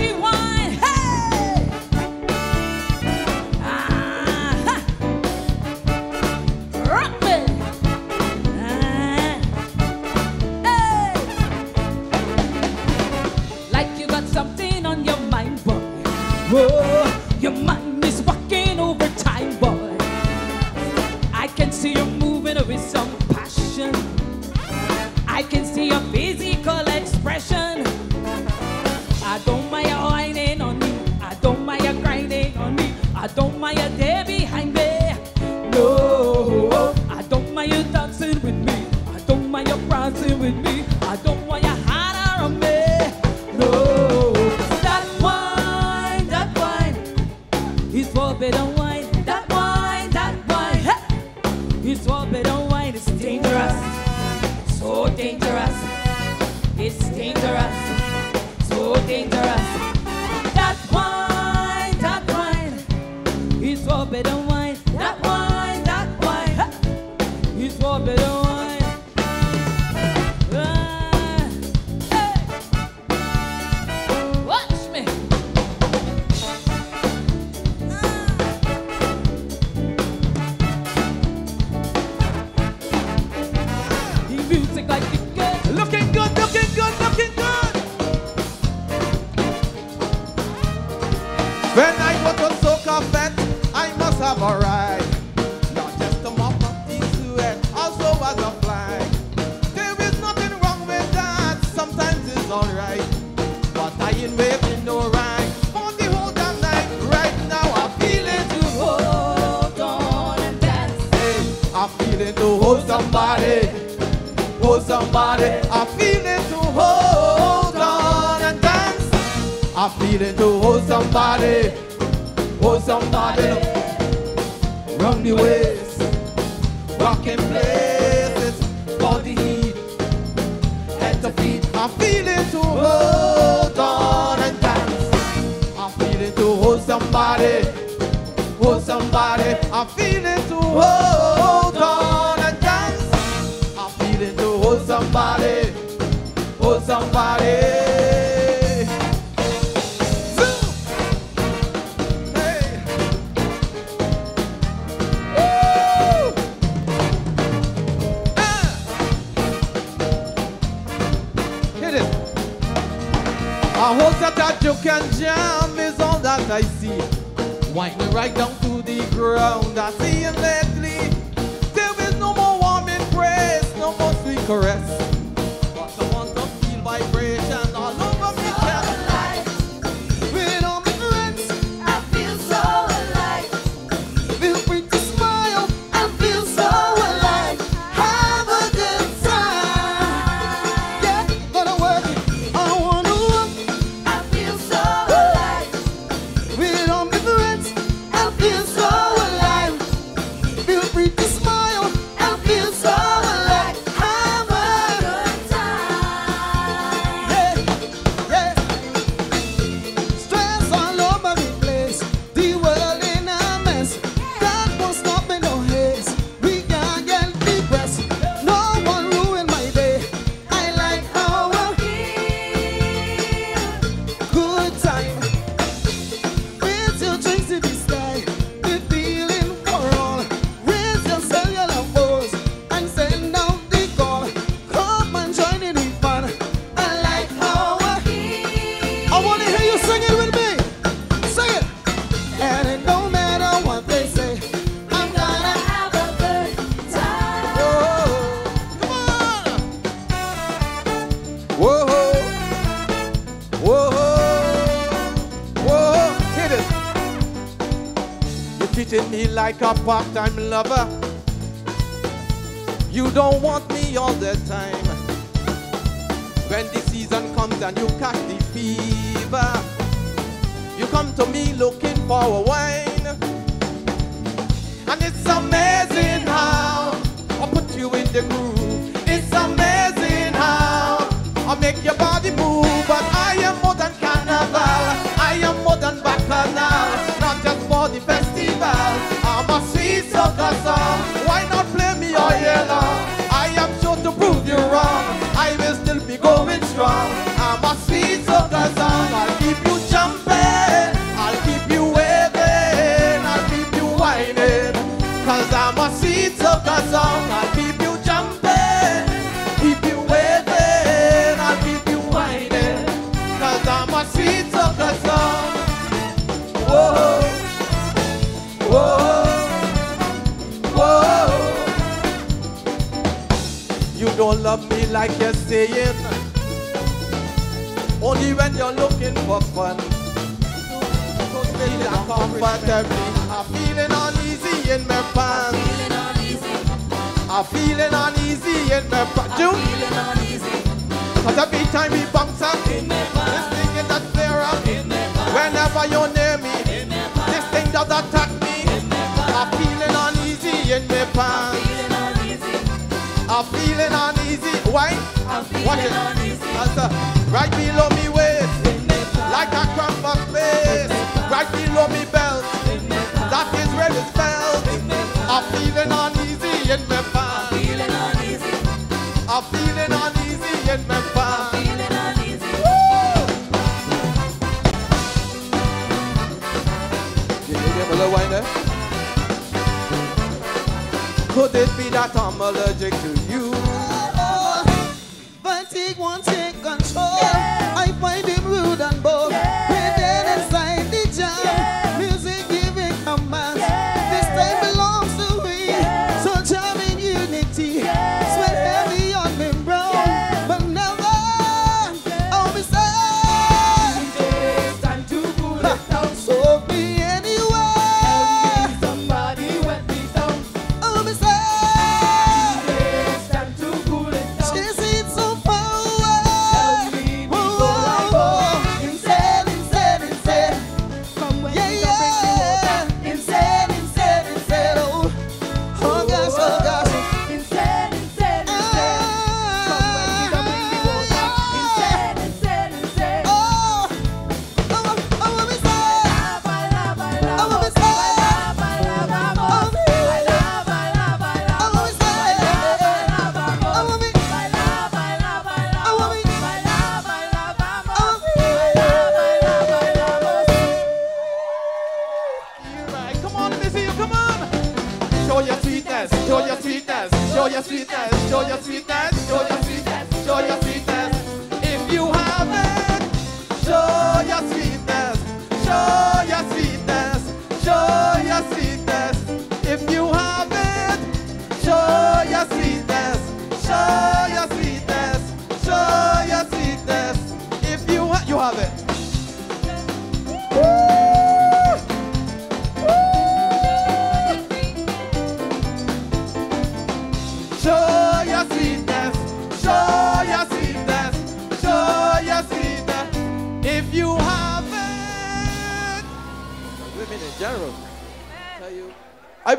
what you want. When I go to soca fest, I must have a ride. Not just a mop of sweat, also as a fly. There is nothing wrong with that, sometimes it's alright. But I ain't waving no rhyme for the whole damn night. Right now I'm feeling to hold on and dance. I'm feeling to hold somebody, hold somebody. I feel I'm feeling to oh, hold oh, somebody, hold somebody up. Run the ways, rocking places, body heat, head to feet. I'm feeling to hold on and dance. I'm feeling to hold somebody, hold somebody. I'm feeling to hold. right. When right don't part-time lover. You don't want me all the time. When the season comes and you catch the fever You come to me looking for a wine. And it's amazing how I put you in the groove. Like you're saying. Only when you're looking for fun. Cause baby, I'm comfortably. I'm feeling uneasy in my pants. I'm feeling uneasy in my pants. Uneasy cause every time we bounce up, in my this thing is that flare up. in my pants, Whenever you're near me, in my this thing does attack me. in my pants. I'm feeling uneasy in my pants. I'm feeling uneasy. Why? I'm Watch feeling it. uneasy uh, right below me waist, in my pants, like a cramp of space. Right below me belt, in my pants, that is where it's felt. in my pants. I'm feeling uneasy in my pants. Could it be that I'm allergic to you?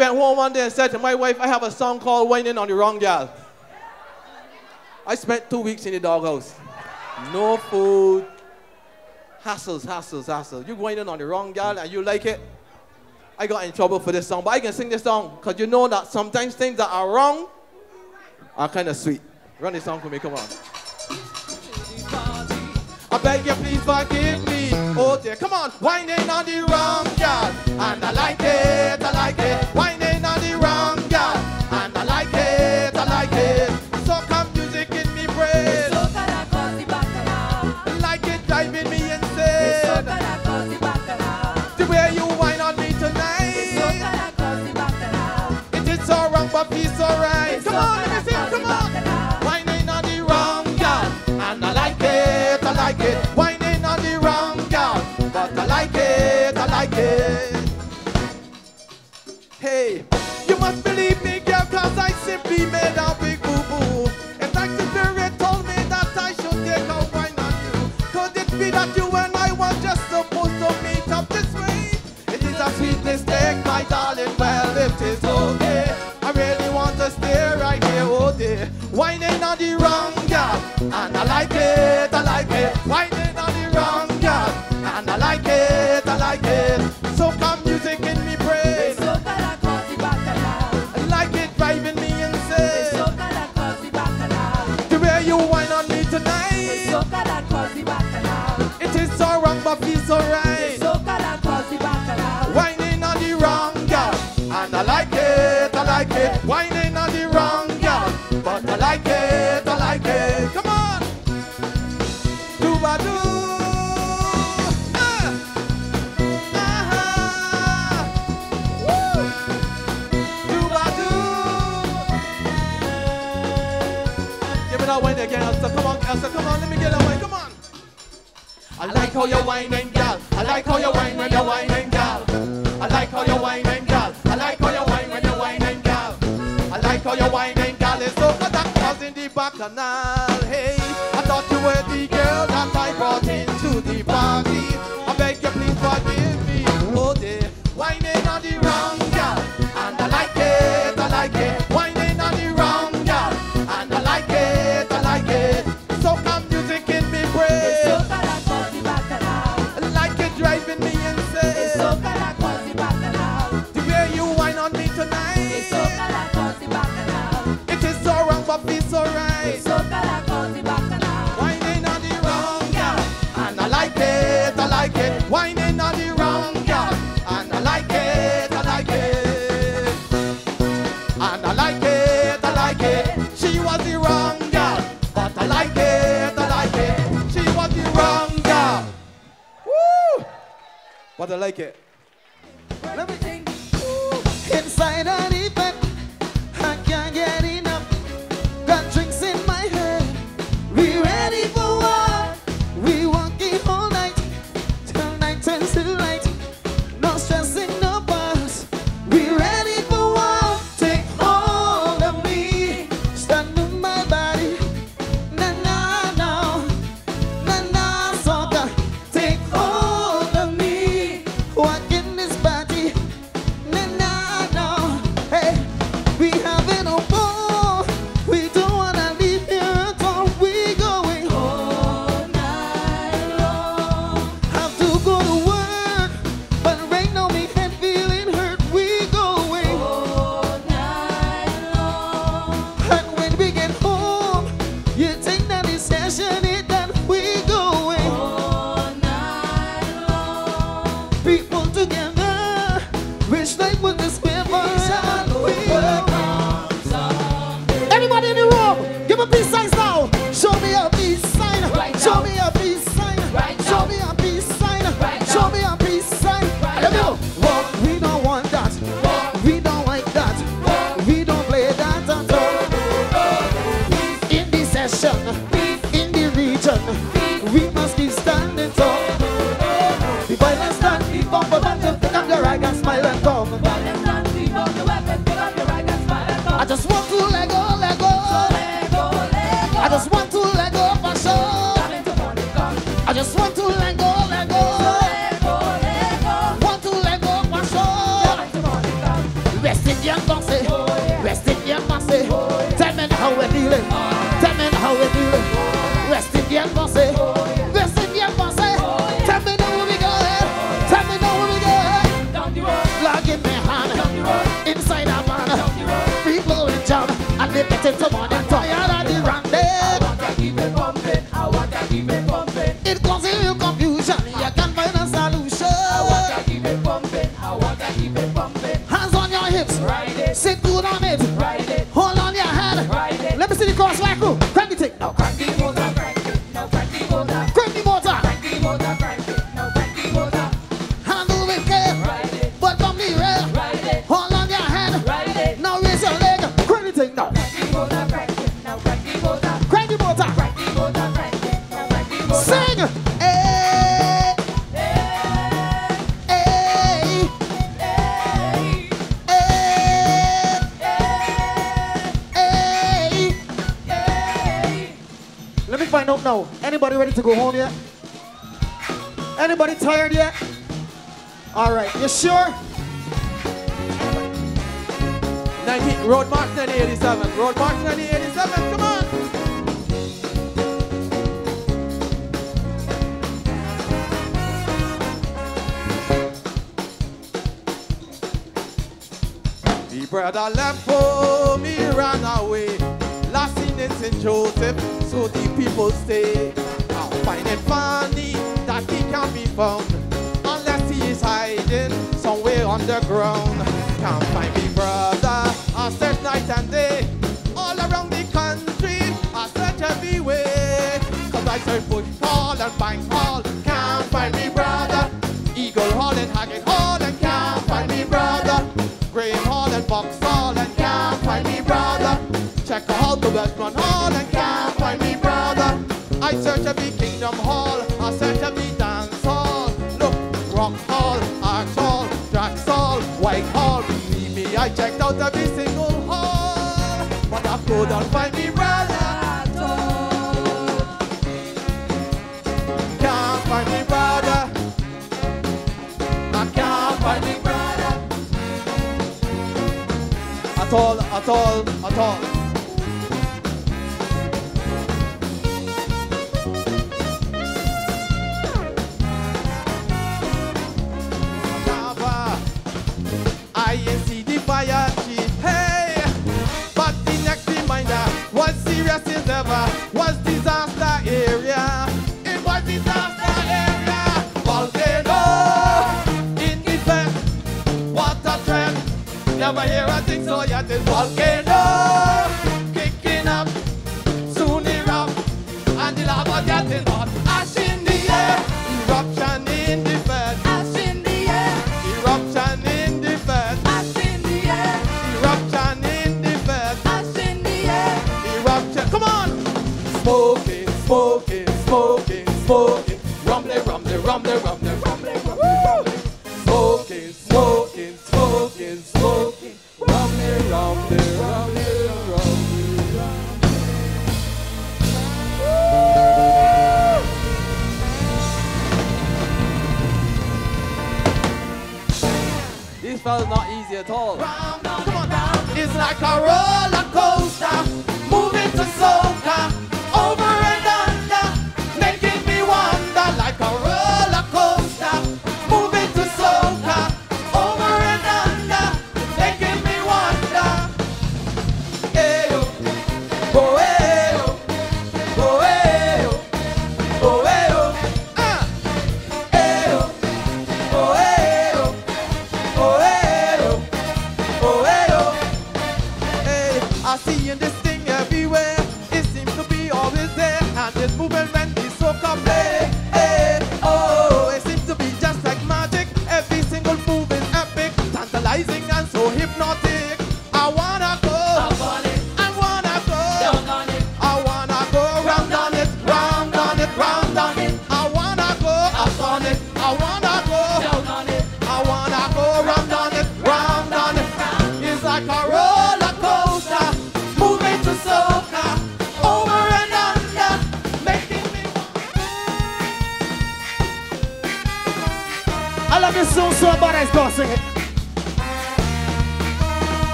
Went home one day and said to my wife, I have a song called Whining on the Wrong Gal. I spent two weeks in the doghouse. No food. Hassles, hassles, hassles. You whining on the wrong gal and you like it. I got in trouble for this song, but I can sing this song because you know that sometimes things that are wrong are kind of sweet. Run this song for me, come on. I beg you, please forgive me. Oh dear, come on. Whining on the wrong gal. And I like it, I like it. Whining on the wrong believe me, girl, I simply made a big boo boo. It's like the spirit told me that I should take a wine on you. Could it be that you and I were just supposed to meet up this way? It is a sweet mistake, my darling. Well, if it's okay, I really want to stay right here, oh dear. Whining on the wrong gal, and I like it, I like it. Whining how you wine and gal. I like how you wine when you wine and gal. I like how you wine and gal. I like how you wine when you wine and gal. I like how you wine and gal. It's over that in the back canal. Hey, I thought you were the girl. I like it. people together. Wish they would just. the better tomorrow. Them talk. to go home yet? Anybody tired yet? All right, you sure? 19, Road March 1987, Road March 1987, come on! The brother left home, me ran away. Last seen in St. Joseph, so the people stay can't be found unless he is hiding somewhere underground. Can't find me, brother. I search night and day, all around the country. I search every way. Cause I search Bush Hall and Bank Hall. Can't find me, brother. Eagle Hall and Haggatt Hall and can't find me, brother. Graeme Hall and Box Hall and can't find me, brother. Checker Hall to Westmont Hall and can't find me, brother. I search every Kingdom Hall out every single hole. But I couldn't find me brother at all. Can't find me brother. I can't find me brother. At all, at all, at all.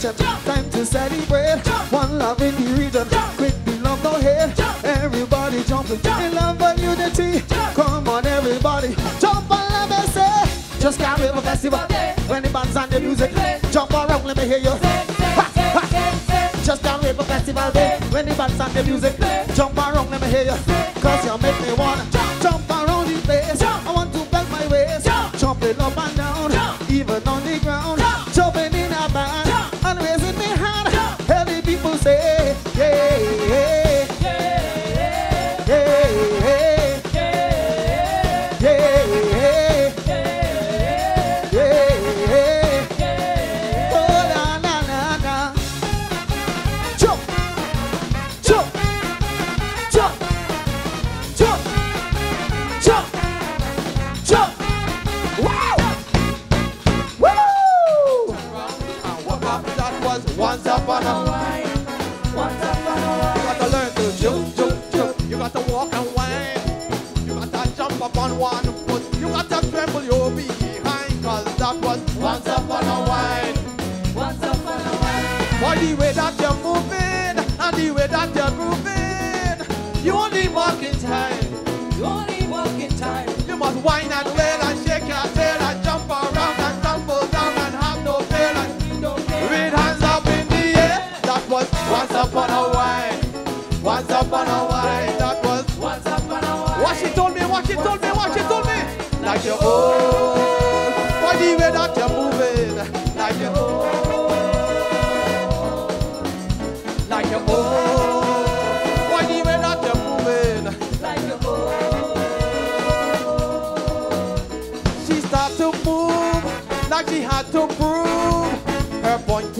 The session. Time to celebrate. One love in the region. Quick, the love no hate. Everybody jumping in love and unity. Come on, everybody. Jump on, let me say. Just can't wait for festival. Day. When the band's on the music. Jump around, let me hear you. Just can't wait for festival day. When the band's on the music. Jump around, let me hear you. Cause you make me wanna jump around the place. I want to bend my waist. Jumping up and Why not let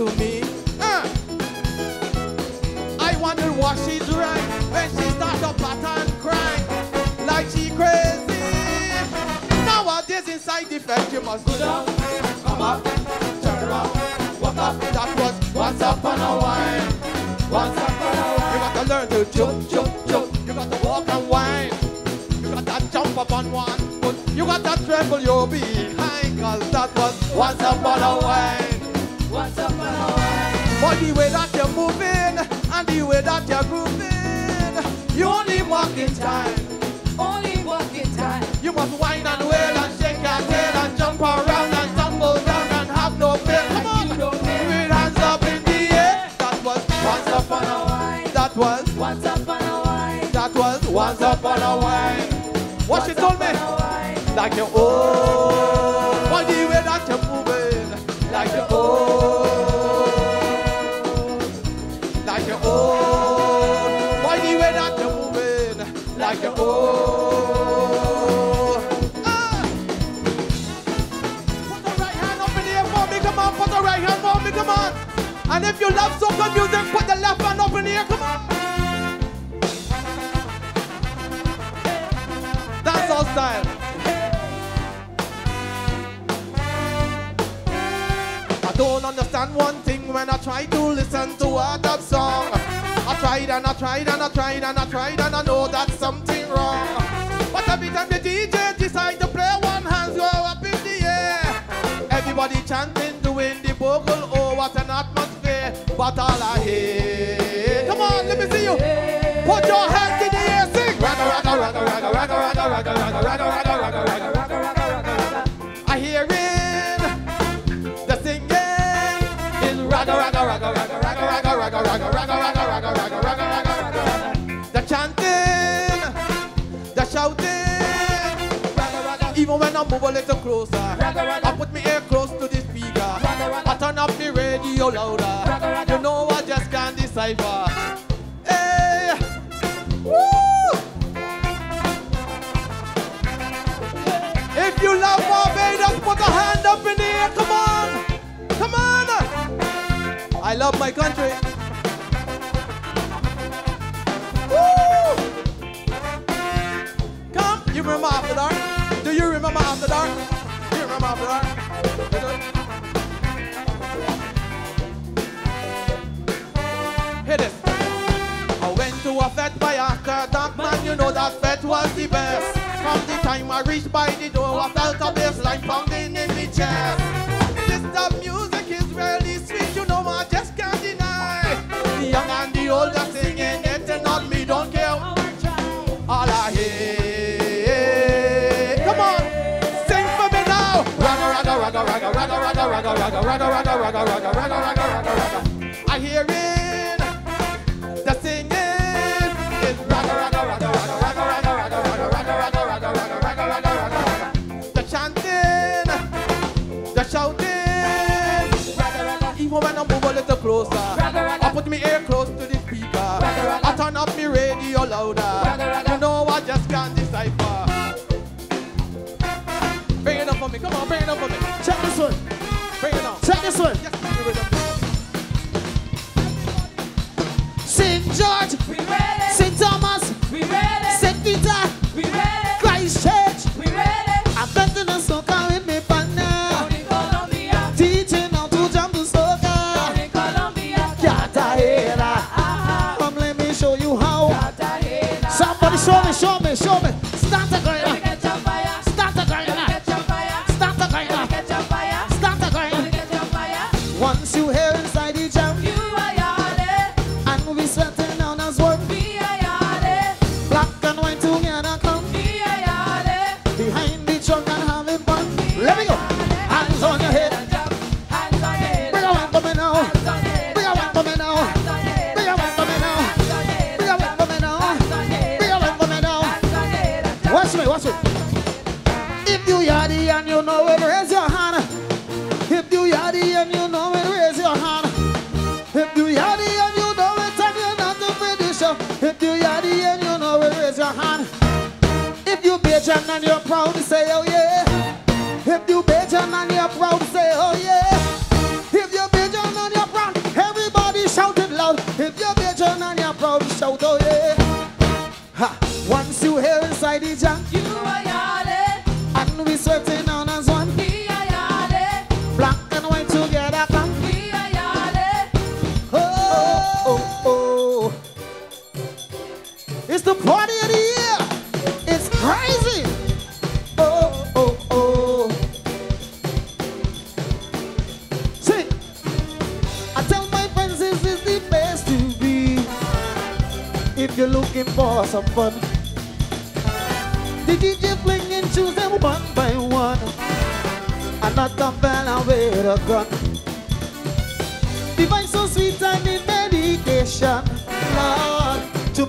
to me. Uh. I wondered what she drank when she to patter and cry like she crazy. Nowadays inside the fence you must go down, come up, turn around, walk up. That was once upon a while. Once upon a while. You got to learn to jump, jump, jump. You got to walk and whine. You got to jump up on one foot. You got to tremble your behind. Cause that was once upon a while. For the way that you're moving and the way that you're grooving, you only walk in time. Only walk in time. You must whine and wail and shake your tail and jump around and tumble down and have no fear. Come on, with hands up in the air. That was once upon a while. That was Once upon a while, that was once upon a while. What she told me? Like you're old. Like you're. Ah. Put the right hand up in the air for me, come on. Put the right hand for me, come on. And if you love soca music, put the left hand up in the air, come on. That's our style. I don't understand one thing when I try to listen to a dub song. I tried and I tried and I tried and I tried and I know that's something wrong. But every time the DJ decide to play, one hands go up in the air. Everybody chanting, doing the vocal, oh what an atmosphere. But all I hear, come on, let me see you. Put your hands in the air, sing. Ragga, ragga, ragga, ragga, ragga, ragga, ragga, ragga, ragga, ragga, ragga, ragga. When I move a little closer, I put my ear close to the speaker. I turn up the radio louder. You know I just can't decipher. Hey, woo! If you love Barbados, put a hand up in the air. Come on, come on. I love my country. Hit it. I went to a fete by a man, you know that fete was the best. From the time I reached by the door, I felt a bass pounding in my chest. This dub music is really sweet, you know I just can't deny. The young and the old are singing it, and not me, don't care. I hear it, the singing. It's ragga, ragga, ragga, ragga, ragga, ragga, ragga, ragga, ragga, ragga, ragga, ragga, ragga, ragga, ragga, ragga. The chanting, the shouting. Even when I move a little closer, I put my ear close to Once you hear.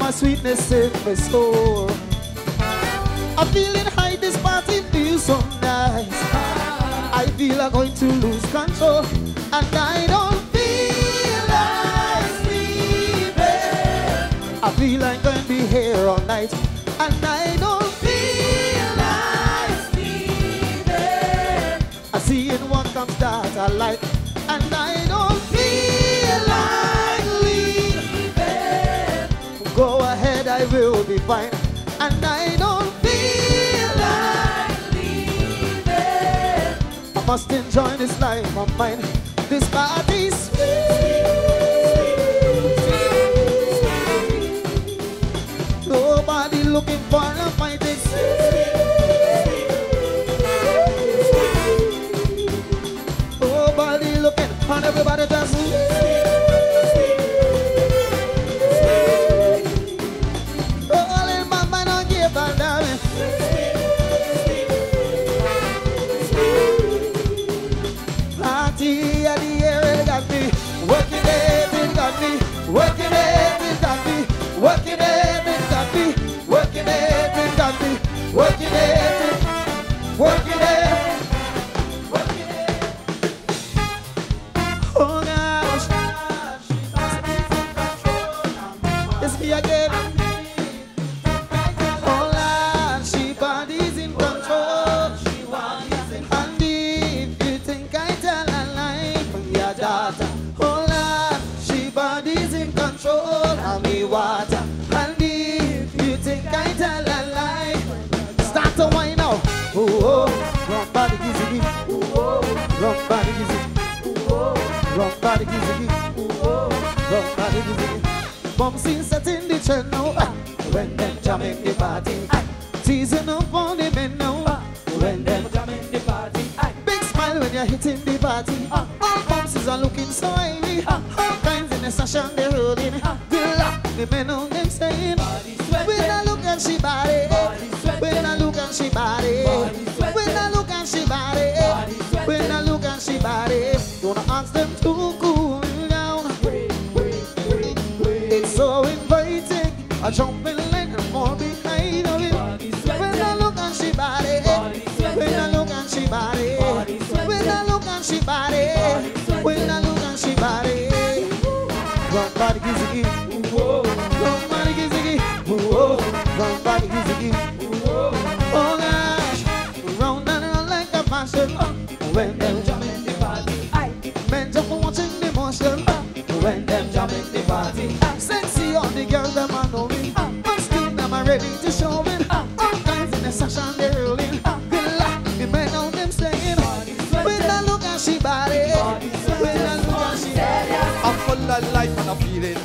my sweetness in my soul. I'm feeling high, this party feels so nice. I feel I'm going to lose control, and I don't feel like sleeping. I feel like I'm going to be here all night, and I must enjoy this life of mine. This body's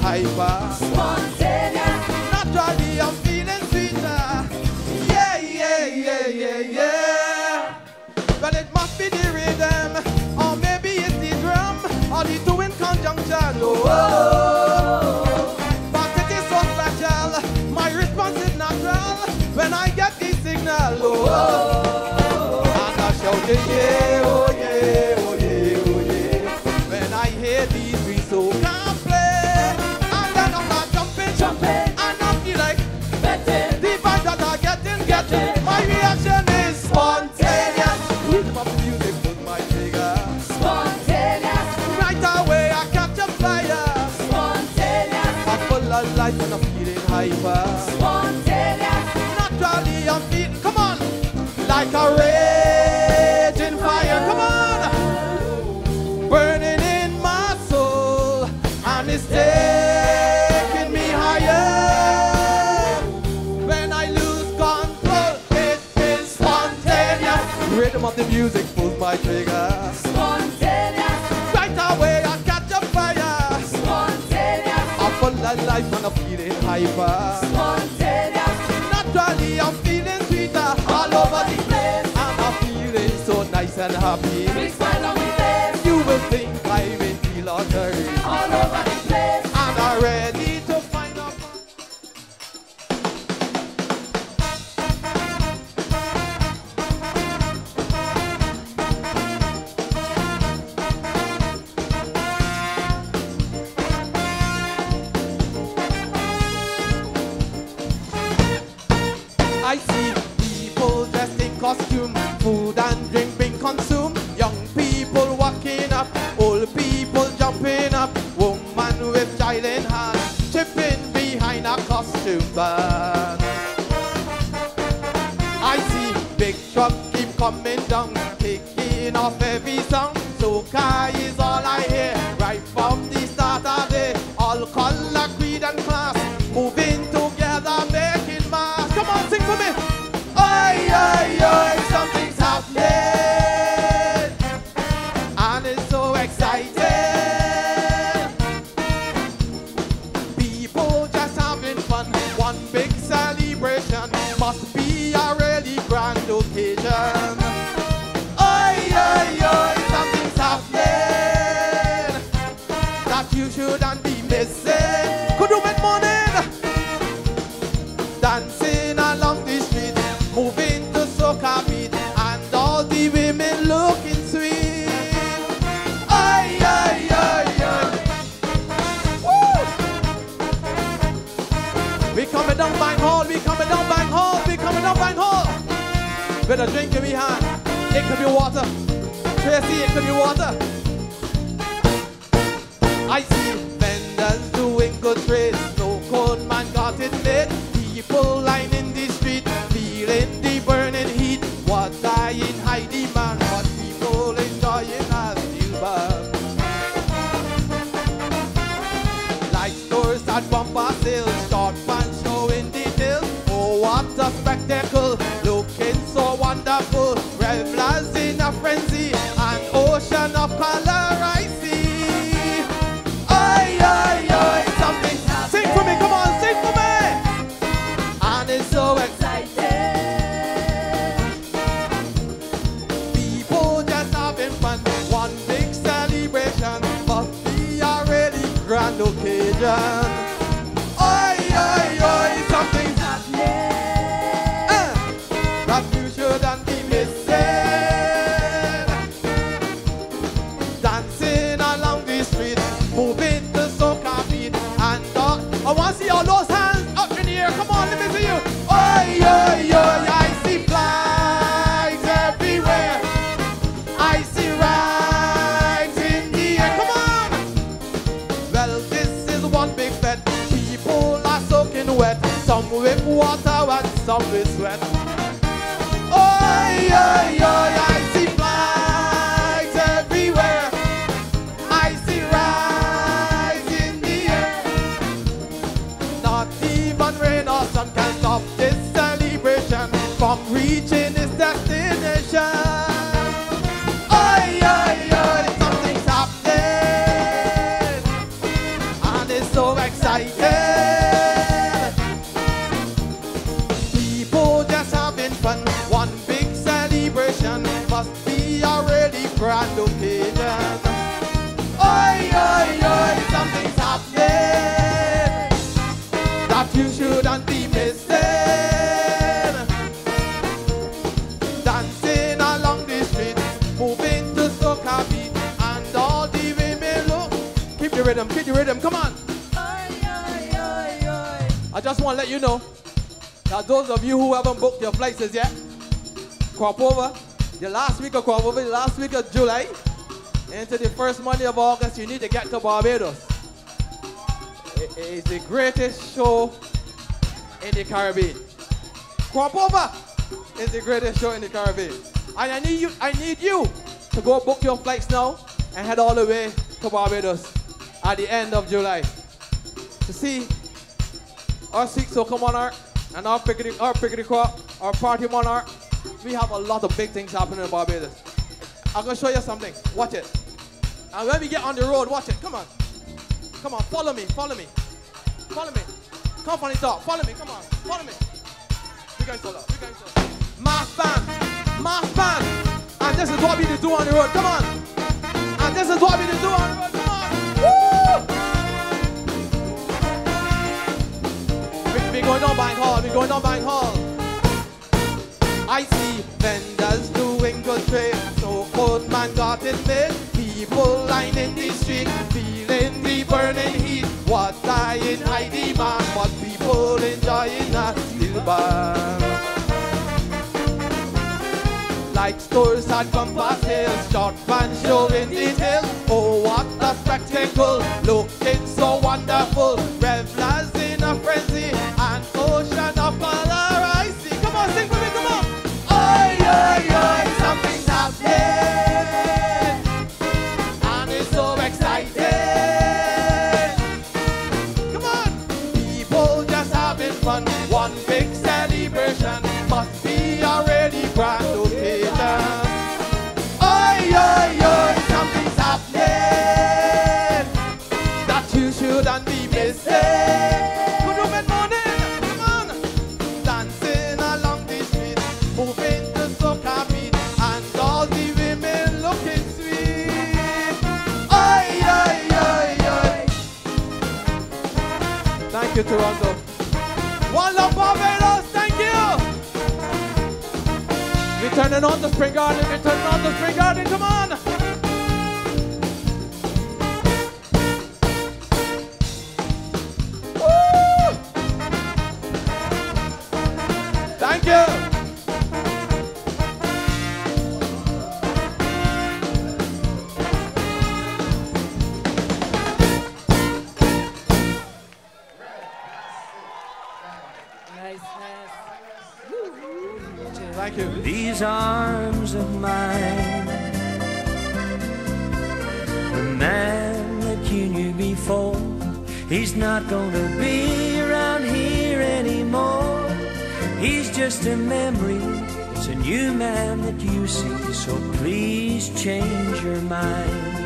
hyper. Spontaneous. Naturally, I'm feeling sweeter. Yeah, yeah, yeah, yeah, yeah. Well, it must be the rhythm, or maybe it's the drum, or the two in conjunction. Oh. oh, oh. that life and I'm feeling hyper. Spontaneous. Naturally, I'm feeling sweeter all over the place. And I'm feeling so nice and happy. On. It could be water. Tracy, it could be water. I see vendors doing good trades. No con man got it made. People lining. Celebration come on. I just want to let you know that those of you who haven't booked your places yet, crop over the last week of crop over, the last week of July, into the first Monday of August, you need to get to Barbados. It is the greatest show in the Caribbean. Crop over is the greatest show in the Caribbean. And I need you, I need you to go book your flights now and head all the way to Barbados at the end of July to see our Six Soca Monarch and our Pickety, our Pic-O-De-Crop, our Party Monarch. We have a lot of big things happening in Barbados. I'm gonna show you something. Watch it. And when we get on the road, watch it. Come on. Come on, follow me, follow me. Follow me. Come on top. Follow me, come on. Follow me. We guys solo. We guys solo. Mass band. Mass band. And this is what we do on the road. Come on. And this is what we do on the road. Going on Bank Hall. We going on Bank Hall. I see vendors doing good trade. So old man got it made. People lining the street, feeling the burning heat. What in I demand, but people enjoying that still band. Like stores at compass hills, short pants showing detail. Oh, what a spectacle! Looking so wonderful. You, Toronto. One love, Barbados. Thank you. We're turning on the spring garden. We're turning on the spring garden. Come on. So please change your mind.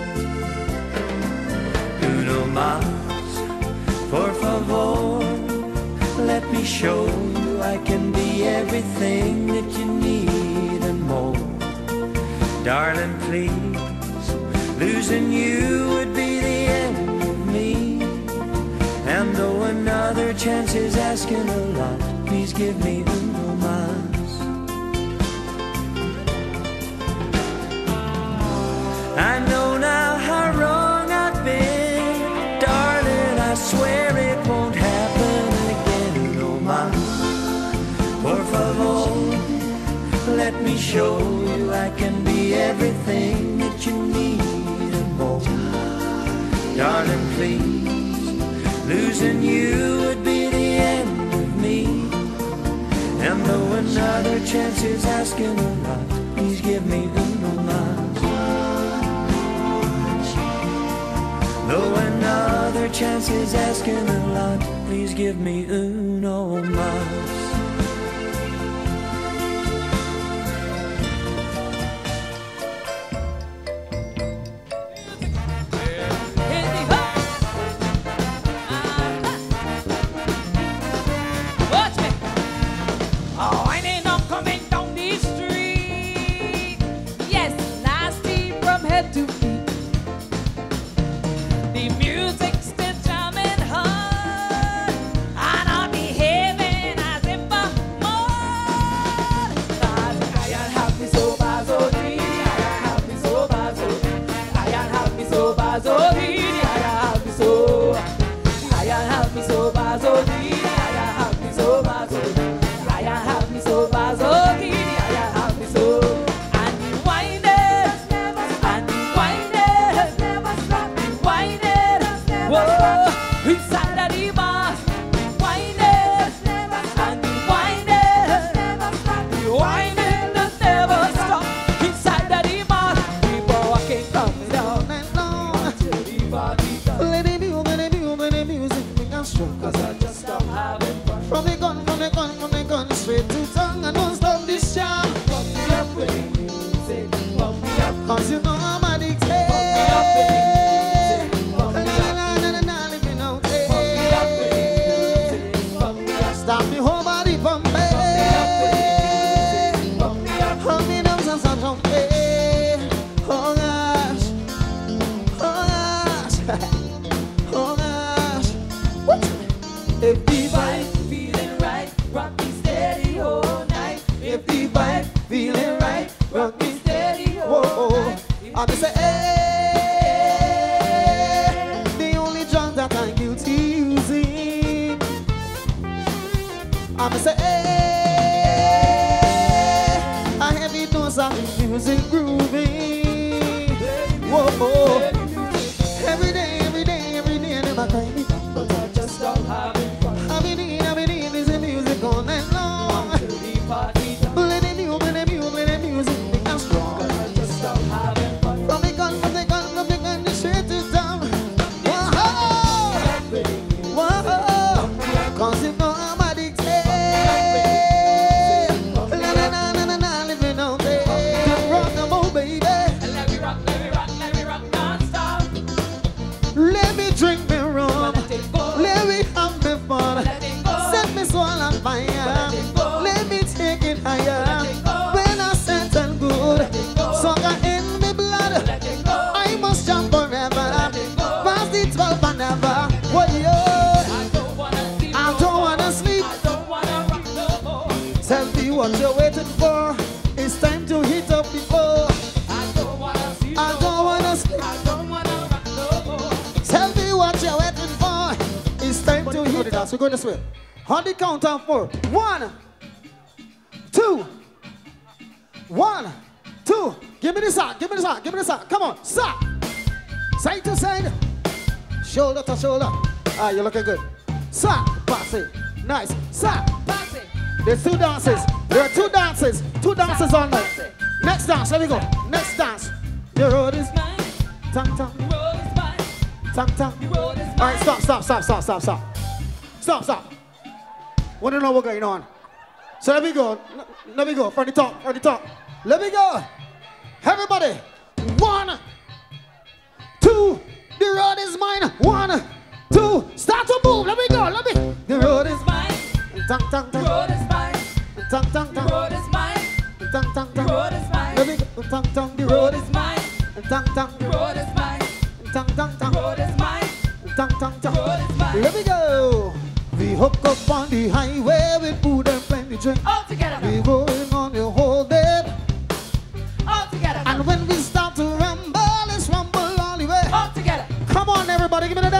Uno más, por favor. Let me show you I can be everything that you need and more. Darling, please, losing you would be the end of me. And though another chance is asking a lot, please give me show you I can be everything that you need and more. Darling, please, losing you would be the end of me. And though another chance is asking a lot, please give me the moment. Though another chance is asking a lot, please give me uno más. con, con, con, con. going this way. On the count of four. One, two, one, two. Give me the sock, give me the sock, give me the sock. Come on, sock. Side to side. Shoulder to shoulder. Ah, you're looking good. Sock, pass it. Nice. Sock, pass it. There's two dances. There are two dances. Two dances on there. Next dance, let me go. Next dance. The road is mine. Tang, tang. The road is mine. Tang, tang. The road is mine. All right, stop, stop, stop, stop, stop, stop stop, stop. Want to know what's going on? So let me go. Let me go. From the top, from the top. Let me go. Everybody. One, two. The road is mine. One, two. Start to move. Let me go. Let me. The road is mine. Tang, tang, tang. The road is mine. Tang, tang, tang. The road is mine. Tang, tang, tang. The road is mine. Let me go. Tang, tang. The road is mine. Tang, tang. The road is mine. Tang, tang, tang. The road is mine. Tang, tang, tang. The road is mine. Let me go. We hook up on the highway with food and plenty drink. All together. we going on the whole day. All together. And when we start to rumble, let's rumble all the way. All together. Come on, everybody, give me the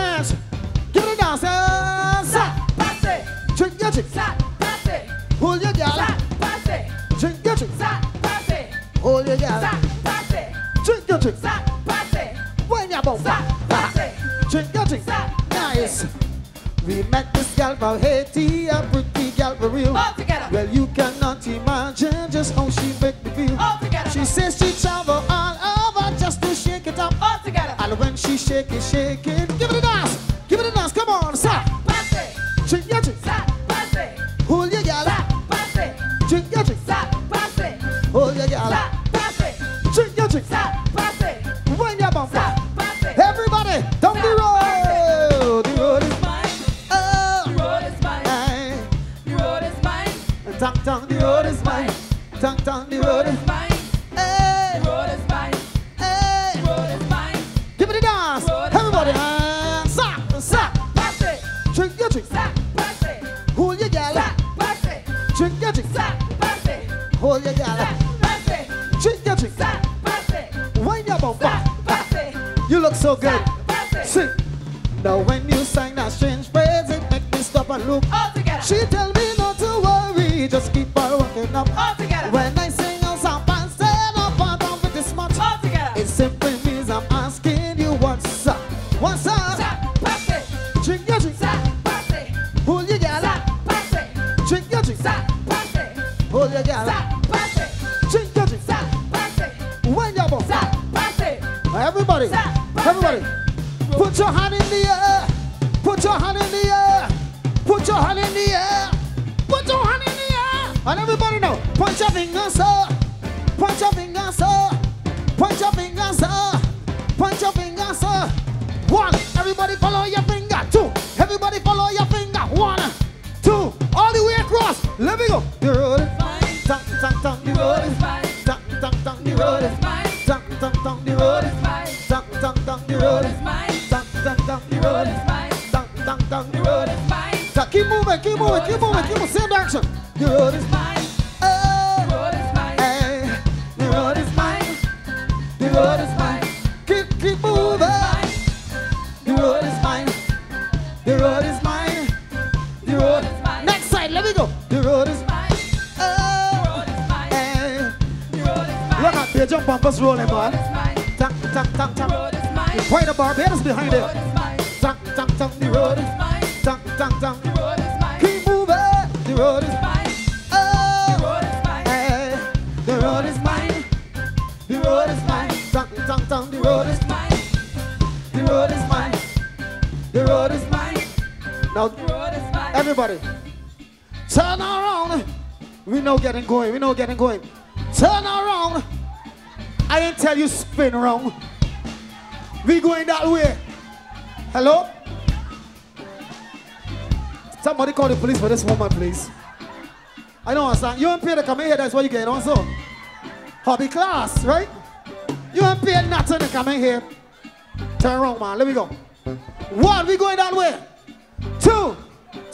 pase. Wind your bum. Sa, pase. Everybody, everybody, put your hand in the air. Put your hand in the air. Put your hand in the air. Put your hand in the air. And everybody know, point your fingers up. Point your fingers up. Point your fingers up. Point your fingers up. One, everybody follow your finger. Two, everybody follow your finger. One, two, all the way across. Let me go. The road is mine. Tang, tang, tang, the road is mine. The road is mine. The road is mine. The road is mine. The road is mine. Keep moving, keep moving, keep moving, keep moving, same direction. The road is Mine. Road is mine. Tang, tang, tang, the The road road is is mine. tang, tang, tang. The road is mine. Keep moving. The road is Mine. The oh, road is mine. hey. The road is mine. The road is mine. Tang, tang, tang. The road is mine. the road is mine. The road is mine. Now, The road is mine. everybody, turn around. We know getting going. We know getting going. I didn't tell you spin around. We going that way. Hello? Somebody call the police for this woman, please. I don't understand. You ain't paid to come in here, that's what you get on so. Hobby class, right? You ain't paid nothing to come in here. Turn around, man. Let me go. One, we going that way. Two,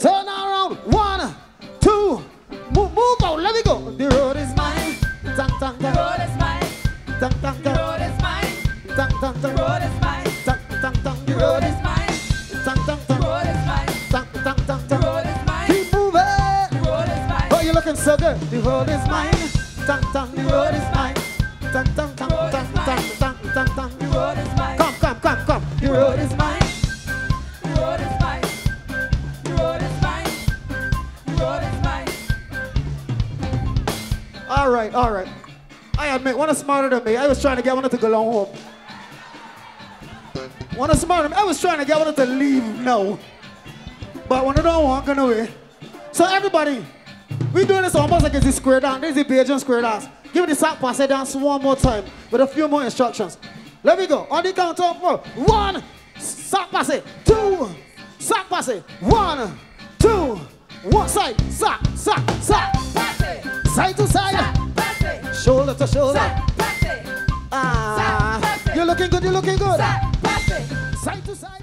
turn around. One, two, move, move out. Let me go. The road is mine. The road is mine. All right, all right. I admit, one is smarter than me. I was trying to get one to go home. One is smarter. I was trying to get one to leave now. But one don't want to go away. So everybody, we doing this almost like it's a square dance. This is the Bajan square dance. Give me the sack pass dance one more time with a few more instructions. Let me go. On the count of four. One, sack pass. Two, sack pass. One, two, one side, sack, sack, sack. Side to side. Shoulder to shoulder. Ah, you're looking good, you're looking good. Side to side.